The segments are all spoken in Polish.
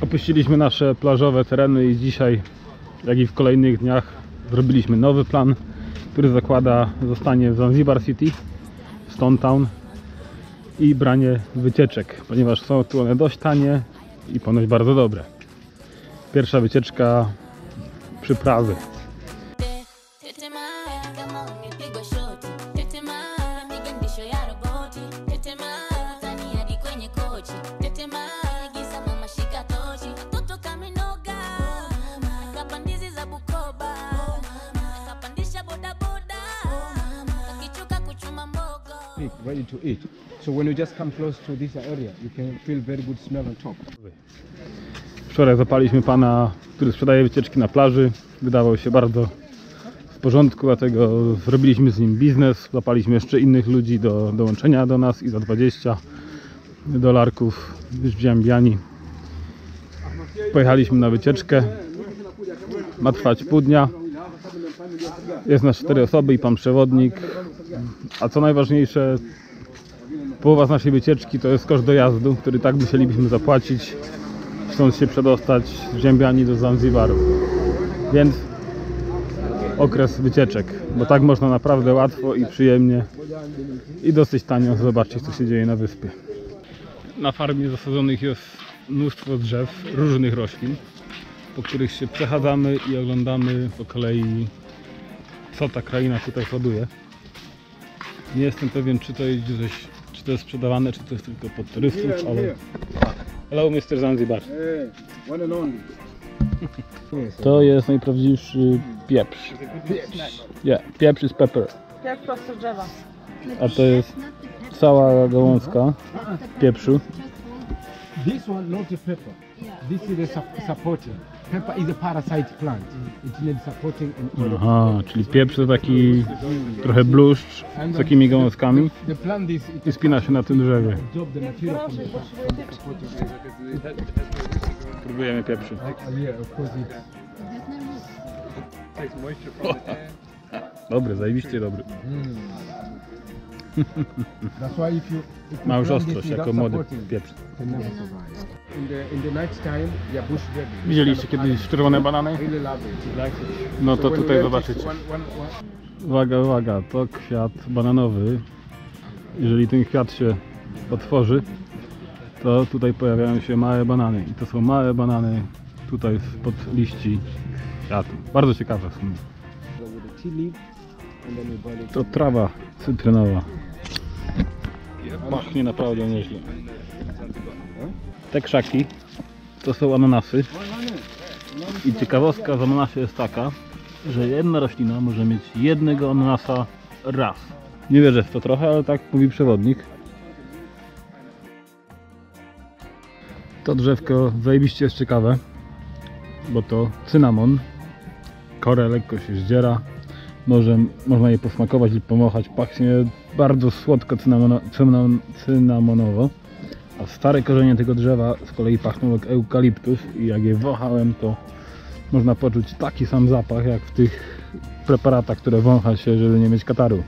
Opuściliśmy nasze plażowe tereny i dzisiaj, jak i w kolejnych dniach, zrobiliśmy nowy plan, który zakłada zostanie w Zanzibar City, Stone Town i branie wycieczek, ponieważ są tu one dość tanie i ponoć bardzo dobre. Pierwsza wycieczka przyprawy. Tetema, ready to eat. So when you just come close to this area, you can feel very good smell on top. Wczoraj zapaliśmy pana, który sprzedaje wycieczki na plaży. Wydawał się bardzo w porządku, dlatego zrobiliśmy z nim biznes. Zapaliśmy jeszcze innych ludzi do dołączenia do nas i za 20 dolarków wziąłem Biani. Pojechaliśmy na wycieczkę. Ma trwać pół dnia. Jest nas cztery osoby i pan przewodnik. A co najważniejsze, połowa z naszej wycieczki to jest koszt dojazdu, który tak musielibyśmy zapłacić chcąc się przedostać z do Zanzibaru. Więc okres wycieczek, bo tak można naprawdę łatwo i przyjemnie i dosyć tanio zobaczyć co się dzieje na wyspie. Na farmie zasadzonych jest mnóstwo drzew, różnych roślin, po których się przechadzamy i oglądamy po kolei co ta kraina tutaj hoduje. Nie jestem pewien czy to jest gdzieś, czy to jest sprzedawane, czy to jest tylko pod turystów, ale... Hello Mr. Zanzibar. Hey, one and only. To jest najprawdziwszy pieprz. Yeah, pieprz is pepper. Jak prosto drzewa. A to jest cała gałązka pieprzu. This one, not the pepper. This is the sup- supporting. Pepper is a parasite plant. It needs supporting and. Aha, czyli pieprz to taki trochę bluszcz z takimi gałązkami The plant is it i spina się na tym drzewie. absorb the material from the Potrzebuję tyczki. Próbujemy pieprzy. Yeah, of course it. Dobry, zajebiście dobry. That's why if you, if you Ma już ostrość jako młody pieprz. Widzieliście kiedyś czerwone banany? No to tutaj zobaczycie. Uwaga, uwaga, to kwiat bananowy. Jeżeli ten kwiat się otworzy, to tutaj pojawiają się małe banany. I to są małe banany tutaj spod liści kwiatu. Bardzo ciekawe w sumie. To trawa cytrynowa. Pachnie naprawdę nieźle. Te krzaki to są ananasy. I ciekawostka z ananasie jest taka, że jedna roślina może mieć jednego ananasa raz. Nie wierzę w to trochę, ale tak mówi przewodnik. To drzewko zajebiście jest ciekawe, bo to cynamon. Korę lekko się zdziera. Może, można je posmakować lub pomochać. Pachnie bardzo słodko cynamono, cynamon, cynamonowo. A stare korzenie tego drzewa z kolei pachną jak eukaliptus i jak je wąchałem to można poczuć taki sam zapach jak w tych preparatach, które wącha się, żeby nie mieć kataru.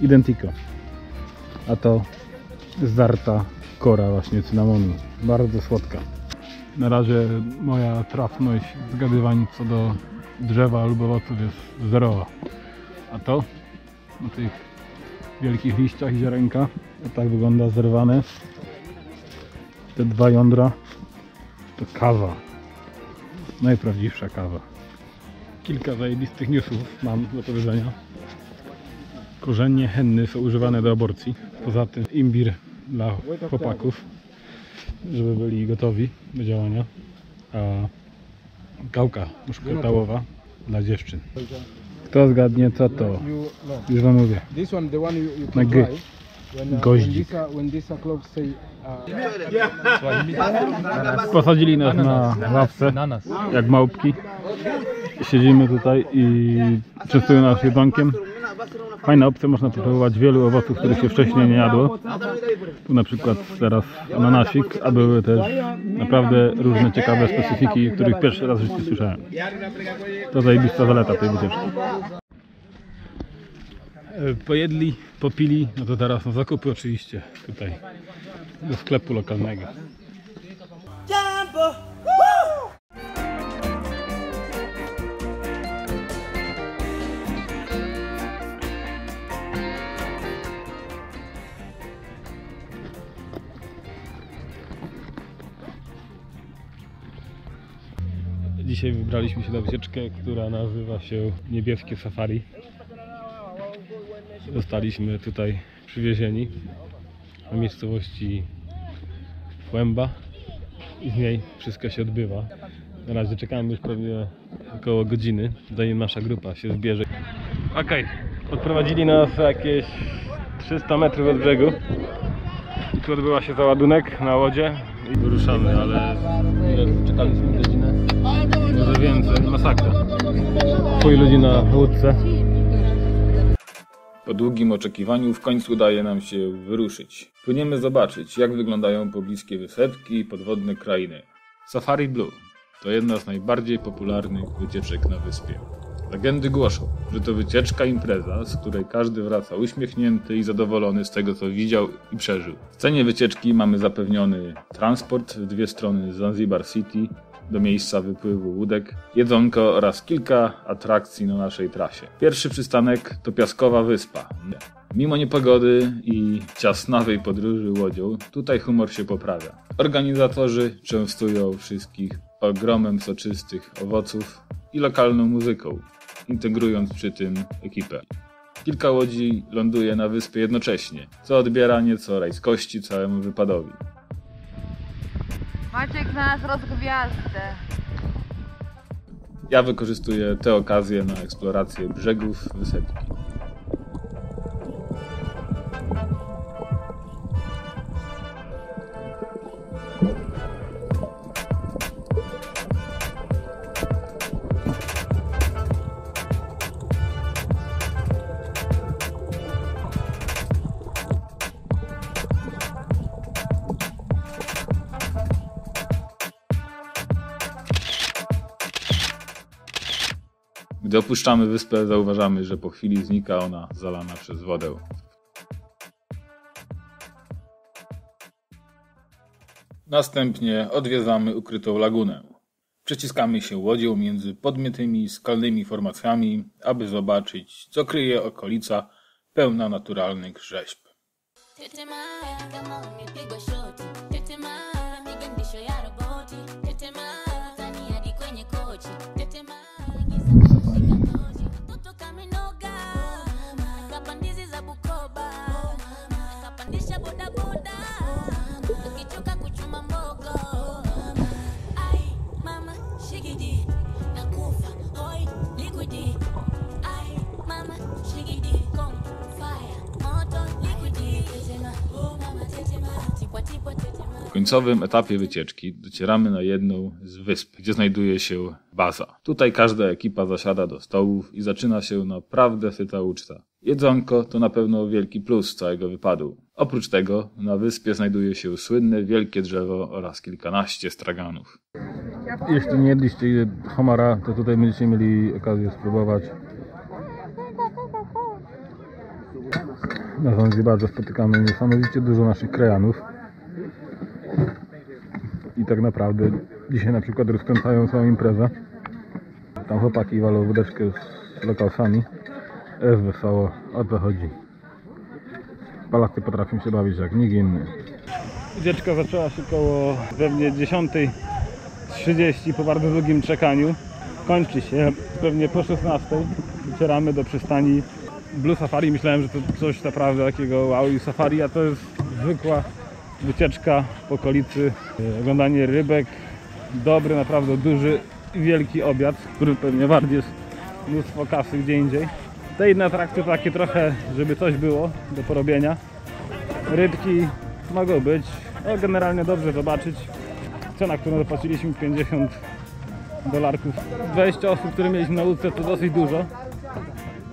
Identico. A to zdarta kora właśnie cynamonu. Bardzo słodka. Na razie moja trafność zgadywań co do drzewa lub owoców jest zerowa. A to tych wielkich liściach ziarenka to tak wygląda zerwane. Te dwa jądra to kawa. Najprawdziwsza kawa. Kilka zajebistych newsów mam do powiedzenia. Korzenie henny są używane do aborcji. Poza tym imbir dla chłopaków, żeby byli gotowi do działania. A gałka muszkatałowa dla dziewczyn. Kto zgadnie co to? Już wam mówię. Na G. uh, Goździk. Posadzili nas na ławce, jak małpki. Siedzimy tutaj i częstują nas jedzonkiem. Fajna opcja, można próbować wielu owoców, których się wcześniej nie jadło. Tu na przykład teraz ananasik, a były też naprawdę różne ciekawe specyfiki, których pierwszy raz w życiu słyszałem. To zajebista zaleta tej wycieczki. E, Pojedli, popili, no to teraz na zakupy oczywiście tutaj do sklepu lokalnego. Jumbo, Dzisiaj wybraliśmy się na wycieczkę, która nazywa się Niebieskie Safari. Zostaliśmy tutaj przywiezieni do miejscowości Łęba i z niej wszystko się odbywa. Na razie czekamy już pewnie około godziny, zanim nasza grupa się zbierze. Okej, odprowadzili nas jakieś 300 metrów od brzegu. I tu odbywa się załadunek na łodzie i wyruszamy, ale czekaliśmy godzinę? Więcej, masakra. Twój ludzi na łódce. Po długim oczekiwaniu w końcu udaje nam się wyruszyć. Płyniemy zobaczyć, jak wyglądają pobliskie wysepki i podwodne krainy. Safari Blue to jedna z najbardziej popularnych wycieczek na wyspie. Legendy głoszą, że to wycieczka impreza, z której każdy wraca uśmiechnięty i zadowolony z tego, co widział i przeżył. W cenie wycieczki mamy zapewniony transport w dwie strony Zanzibar City do miejsca wypływu łódek, jedzonko oraz kilka atrakcji na naszej trasie. Pierwszy przystanek to Piaskowa Wyspa. Mimo niepogody i ciasnawej podróży łodzią, tutaj humor się poprawia. Organizatorzy częstują wszystkich ogromem soczystych owoców i lokalną muzyką, integrując przy tym ekipę. Kilka łodzi ląduje na wyspie jednocześnie, co odbiera nieco rajskości całemu wypadowi. Maciek znalazł rozgwiazdę. Ja wykorzystuję tę okazję na eksplorację brzegów wysepki. Gdy opuszczamy wyspę, zauważamy, że po chwili znika ona zalana przez wodę. Następnie odwiedzamy ukrytą lagunę. Przeciskamy się łodzią między podmytymi skalnymi formacjami, aby zobaczyć, co kryje okolica pełna naturalnych rzeźb. Tetema, kama umepigwa końcowym etapie wycieczki docieramy na jedną z wysp, gdzie znajduje się baza. Tutaj każda ekipa zasiada do stołów i zaczyna się naprawdę syta uczta. Jedzonko to na pewno wielki plus całego wypadu. Oprócz tego na wyspie znajduje się słynne wielkie drzewo oraz kilkanaście straganów. Jeśli nie jedliście homara, to tutaj będziecie mieli okazję spróbować. Na Zanzibarze spotykamy niesamowicie dużo naszych krajanów. I tak naprawdę dzisiaj na przykład rozkręcają całą imprezę. Tam chłopaki walą wódeczkę z lokalsami. Jest wesoło, o to chodzi. Polacy potrafią się bawić jak nikt inny. Wycieczka zaczęła się koło pewnie 10.30 po bardzo długim czekaniu. Kończy się pewnie po 16. Docieramy do przystani Blue Safari. Myślałem, że to coś naprawdę takiego wow i safari, a to jest zwykła wycieczka po okolicy. E, Oglądanie rybek. Dobry, naprawdę duży wielki obiad, który pewnie wart jest mnóstwo kasy gdzie indziej. Te inne atrakcje takie trochę, żeby coś było do porobienia. Rybki mogą być, no generalnie dobrze zobaczyć. Cena, którą zapłaciliśmy 50 dolarków. 20 osób, które mieliśmy na łódce to dosyć dużo.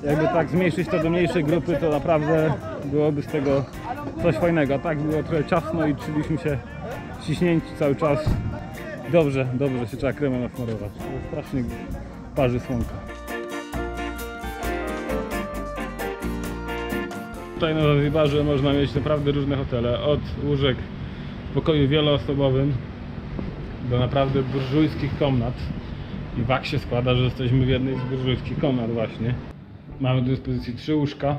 Jakby tak zmniejszyć to do mniejszej grupy, to naprawdę byłoby z tego coś fajnego. A tak było trochę ciasno i czuliśmy się ściśnięci cały czas. Dobrze, dobrze się trzeba kremem nasmarować. bo Strasznie parzy słonka. Tutaj na Zanzibarze można mieć naprawdę różne hotele. Od łóżek w pokoju wieloosobowym do naprawdę burżujskich komnat. I tak się składa, że jesteśmy w jednej z burżujskich komnat właśnie. Mamy do dyspozycji trzy łóżka.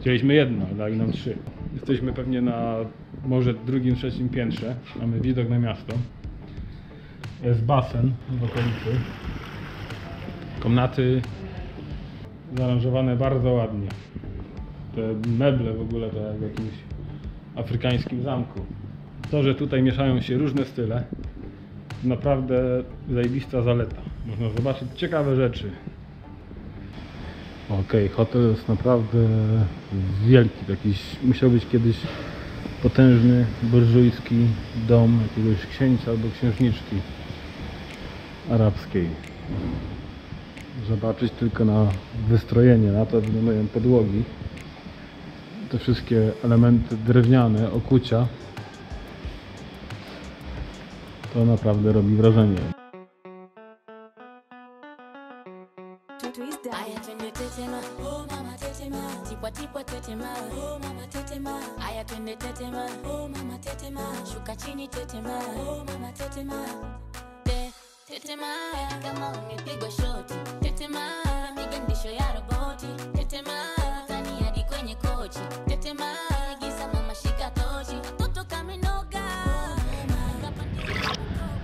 Chcieliśmy jedno, dali nam trzy. Jesteśmy pewnie na może drugim, trzecim piętrze. Mamy widok na miasto. Jest basen w okolicy. Komnaty zaaranżowane bardzo ładnie. Te meble w ogóle to jak w jakimś afrykańskim zamku. To, że tutaj mieszają się różne style, naprawdę zajebista zaleta. Można zobaczyć ciekawe rzeczy. Okej, hotel jest naprawdę wielki. Jakiś, musiał być kiedyś potężny, burżujski dom jakiegoś księcia albo księżniczki arabskiej. Zobaczyć tylko na wystrojenie, na to wyglądają podłogi. Te wszystkie elementy drewniane, okucia. To naprawdę robi wrażenie.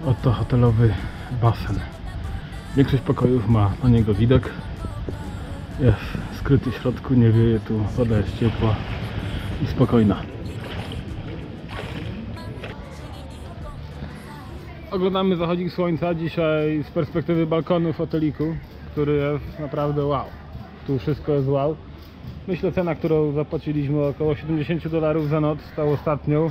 Oto hotelowy basen. Większość pokojów ma na niego widok. Jest skryty w środku, nie wieje tu, woda jest ciepła i spokojna. Oglądamy zachodzik słońca dzisiaj z perspektywy balkonu w hoteliku, który jest naprawdę wow. Tu wszystko jest wow. Myślę cena, którą zapłaciliśmy około 70 dolarów za noc, tą ostatnią,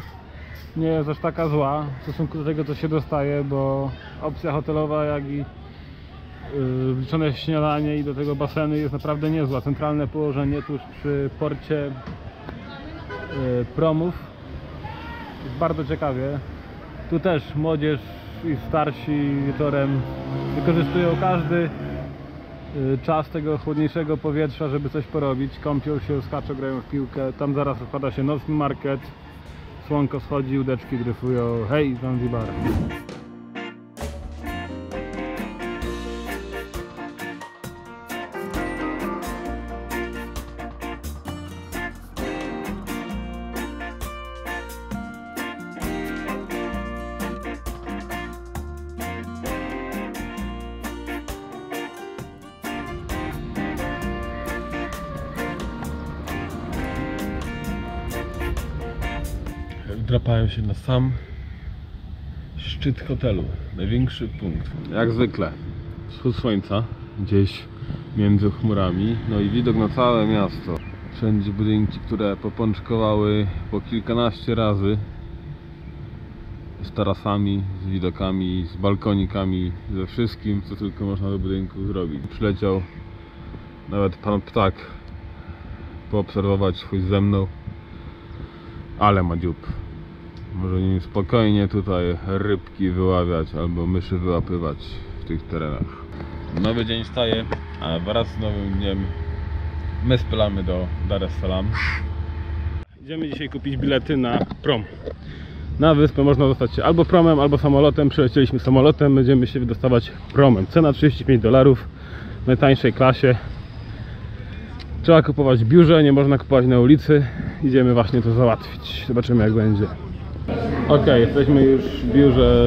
nie jest aż taka zła w stosunku do tego co się dostaje, bo opcja hotelowa jak i yy, wliczone śniadanie i do tego baseny jest naprawdę niezła. Centralne położenie tuż przy porcie yy, promów jest bardzo ciekawie. Tu też młodzież i starsi wieczorem wykorzystują każdy yy, czas tego chłodniejszego powietrza, żeby coś porobić. Kąpią się, skaczą, grają w piłkę. Tam zaraz odpada się nocny market. Słonko schodzi, łódeczki dryfują. Hej, Zanzibar. Wdrapałem się na sam szczyt hotelu, największy punkt. Jak zwykle, wschód słońca, gdzieś między chmurami, no i widok na całe miasto. Wszędzie budynki, które popączkowały po kilkanaście razy z tarasami, z widokami, z balkonikami, ze wszystkim, co tylko można do budynku zrobić. Przyleciał nawet pan ptak poobserwować, choć ze mną, ale ma dziób. Może nim spokojnie tutaj rybki wyławiać albo myszy wyłapywać w tych terenach. Nowy dzień staje, a wraz z nowym dniem my spylamy do Dar es Salaam. Idziemy dzisiaj kupić bilety na prom. Na wyspę można dostać się albo promem, albo samolotem. Przylecieliśmy samolotem, będziemy się wydostawać promem. Cena 35 dolarów w najtańszej klasie. Trzeba kupować w biurze, nie można kupować na ulicy. Idziemy właśnie to załatwić. Zobaczymy jak będzie. Ok, jesteśmy już w biurze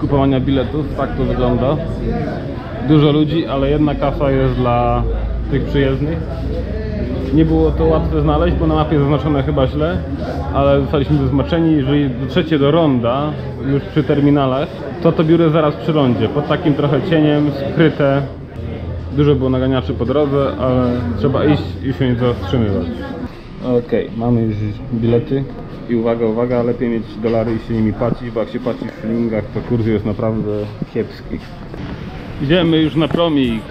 kupowania biletów. Tak to wygląda. Dużo ludzi, ale jedna kasa jest dla tych przyjezdnych. Nie było to łatwe znaleźć, bo na mapie zaznaczone chyba źle, ale zostaliśmy zaznaczeni, jeżeli dotrzecie do ronda już przy terminalach, to to biuro zaraz przy rondzie, pod takim trochę cieniem, skryte. Dużo było naganiaczy po drodze, ale trzeba iść i się nie zatrzymywać. Okej, mamy już bilety i uwaga, uwaga, lepiej mieć dolary i się nimi płacić, bo jak się płaci w szylingach, to kurs jest naprawdę kiepski. Idziemy już na promik.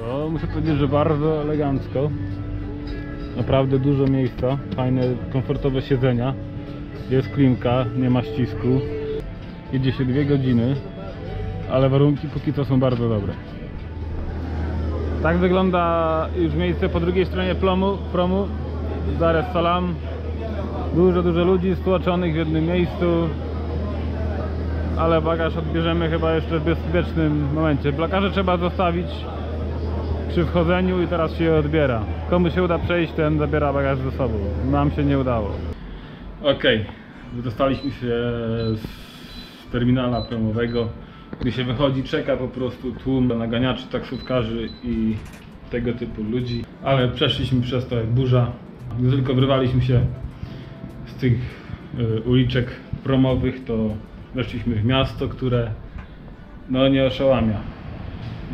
No, muszę powiedzieć, że bardzo elegancko. Naprawdę dużo miejsca, fajne, komfortowe siedzenia. Jest klimka, nie ma ścisku. Jedzie się dwie godziny, ale warunki póki co są bardzo dobre. Tak wygląda już miejsce po drugiej stronie plomu, promu. Dar es Salaam. Dużo, dużo ludzi stłoczonych w jednym miejscu. Ale bagaż odbierzemy chyba jeszcze w bezpiecznym momencie. Blakaże trzeba zostawić przy wchodzeniu i teraz się je odbiera. Komu się uda przejść, ten zabiera bagaż ze sobą. Nam się nie udało. Ok, wydostaliśmy się z terminala promowego. gdy się wychodzi, czeka po prostu tłum naganiaczy, taksówkarzy i tego typu ludzi. Ale przeszliśmy przez to jak burza. Gdy tylko wyrwaliśmy się z tych y, uliczek promowych, to weszliśmy w miasto, które no nie oszałamia.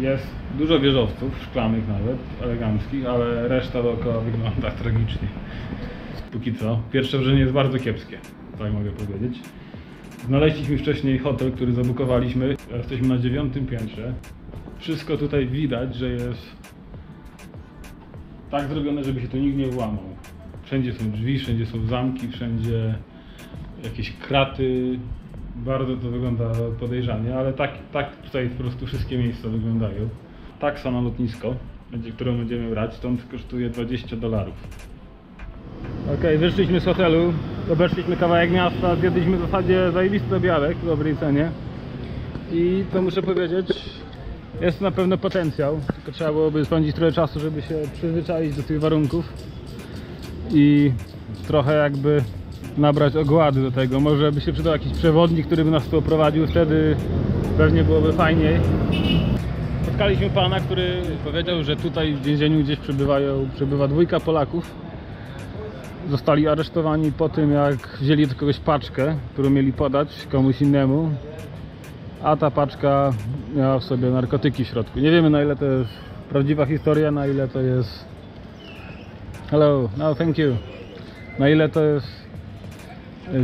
Jest dużo wieżowców, szklanych nawet, eleganckich, ale reszta dookoła wygląda tragicznie. Póki co. Pierwsze wrażenie jest bardzo kiepskie, tak mogę powiedzieć. Znaleźliśmy wcześniej hotel, który zabukowaliśmy. Jesteśmy na dziewiątym piętrze. Wszystko tutaj widać, że jest tak zrobione, żeby się tu nikt nie włamał. Wszędzie są drzwi, wszędzie są zamki, wszędzie jakieś kraty. Bardzo to wygląda podejrzanie, ale tak, tak tutaj po prostu wszystkie miejsca wyglądają. Taksa na lotnisko, którą będziemy brać, stąd kosztuje 20 dolarów. Okej, wyszliśmy z hotelu, obeszliśmy kawałek miasta, zjedliśmy w zasadzie zajebisty obiadek w dobrej cenie. I to muszę powiedzieć, jest na pewno potencjał, tylko trzeba byłoby spędzić trochę czasu, żeby się przyzwyczaić do tych warunków i trochę jakby nabrać ogłady do tego. Może by się przydał jakiś przewodnik, który by nas tu oprowadził, wtedy pewnie byłoby fajniej. Spotkaliśmy pana, który powiedział, że tutaj w więzieniu gdzieś przebywają, przebywa dwójka Polaków. Zostali aresztowani po tym, jak wzięli do kogoś paczkę, którą mieli podać komuś innemu, a ta paczka miała w sobie narkotyki w środku. Nie wiemy na ile to jest prawdziwa historia, na ile to jest... Hello, no thank you. Na ile to jest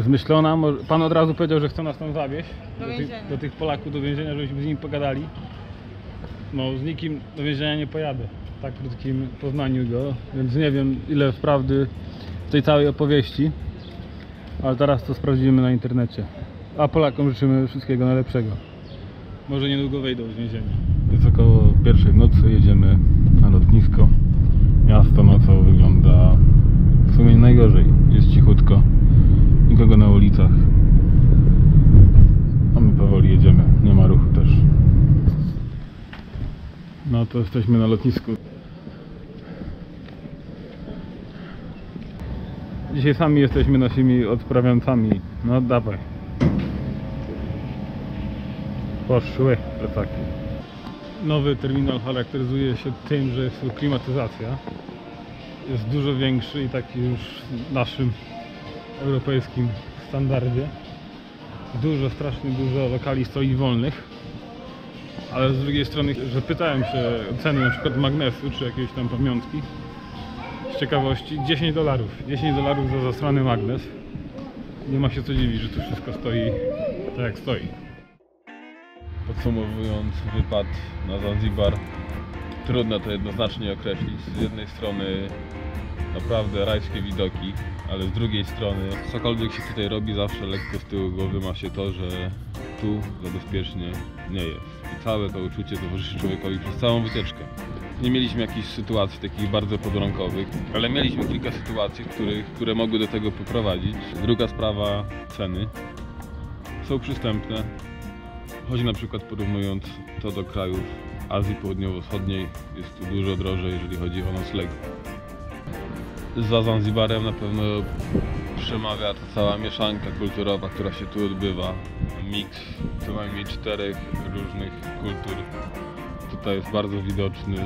zmyślona. Pan od razu powiedział, że chce nas tam zawieźć. Do tych, więzienia. do tych Polaków do więzienia, żebyśmy z nimi pogadali. No, z nikim do więzienia nie pojadę. W tak krótkim poznaniu go, więc nie wiem ile prawdy w tej całej opowieści. Ale teraz to sprawdzimy na internecie. A Polakom życzymy wszystkiego najlepszego. Może niedługo wejdą z więzienia. Jest około pierwszej w nocy, jedziemy na lotnisko. Miasto nocą wygląda w sumie najgorzej. Jest cichutko, nikogo na ulicach. A my powoli jedziemy, nie ma ruchu też. No to jesteśmy na lotnisku. Dzisiaj sami jesteśmy naszymi odprawiającami. No dawaj. Poszły plecaki. Nowy terminal charakteryzuje się tym, że jest klimatyzacja. Jest dużo większy i taki już w naszym europejskim standardzie. Dużo, strasznie dużo lokali stoi wolnych. Ale z drugiej strony, że pytałem się o ceny na przykład magnesu czy jakiejś tam pamiątki z ciekawości 10 dolarów. 10 dolarów za zasrany magnes. Nie ma się co dziwić, że tu wszystko stoi tak jak stoi. Podsumowując wypad na Zanzibar, trudno to jednoznacznie określić. Z jednej strony naprawdę rajskie widoki, ale z drugiej strony cokolwiek się tutaj robi, zawsze lekko z tyłu głowy ma się to, że tu za bezpiecznie nie jest. I całe to uczucie towarzyszy człowiekowi przez całą wycieczkę. Nie mieliśmy jakichś sytuacji takich bardzo podrąkowych, ale mieliśmy kilka sytuacji, które mogły do tego poprowadzić. Druga sprawa ceny. Są przystępne, Chodzi na przykład porównując to do krajów Azji Południowo-Wschodniej, jest tu dużo drożej, jeżeli chodzi o nocleg. Za Zanzibarem na pewno przemawia ta cała mieszanka kulturowa, która się tu odbywa. Miks co najmniej czterech różnych kultur. Tutaj jest bardzo widoczny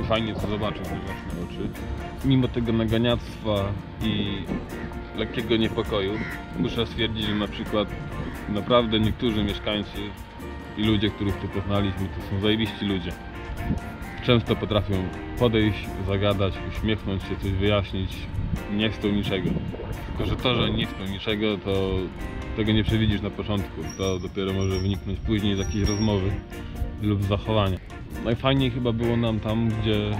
i fajnie to zobaczyć na własne oczy. Mimo tego naganiactwa i lekkiego niepokoju muszę stwierdzić, że na przykład naprawdę niektórzy mieszkańcy i ludzie, których tu poznaliśmy, to są zajebiści ludzie. Często potrafią podejść, zagadać, uśmiechnąć się, coś wyjaśnić. Nie chcą niczego. Tylko, że to, że nie chcą niczego, to tego nie przewidzisz na początku. To dopiero może wyniknąć później z jakiejś rozmowy lub zachowania. Najfajniej chyba było nam tam, gdzie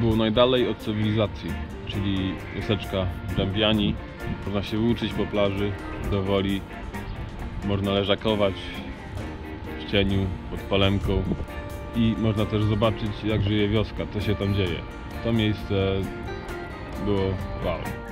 było najdalej od cywilizacji, czyli wioseczka Dżambiani. Można się uczyć po plaży do woli, można leżakować w cieniu, pod palemką i można też zobaczyć jak żyje wioska, co się tam dzieje. To miejsce było wow.